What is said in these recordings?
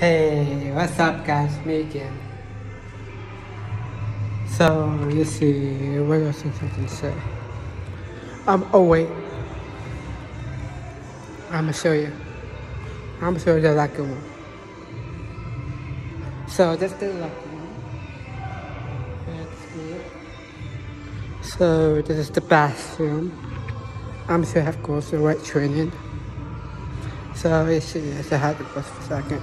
Hey, what's up, guys? Me again. So, you see, what else I can say? Um, oh wait. I'm gonna show you. I'm gonna show you the lucky one. So, that's the lucky one. That's good. So, this is the bathroom. I'm sure I have goes the right training. So, you see, I had to pause for a second.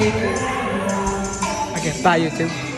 bye YouTube. Okay, bye YouTube.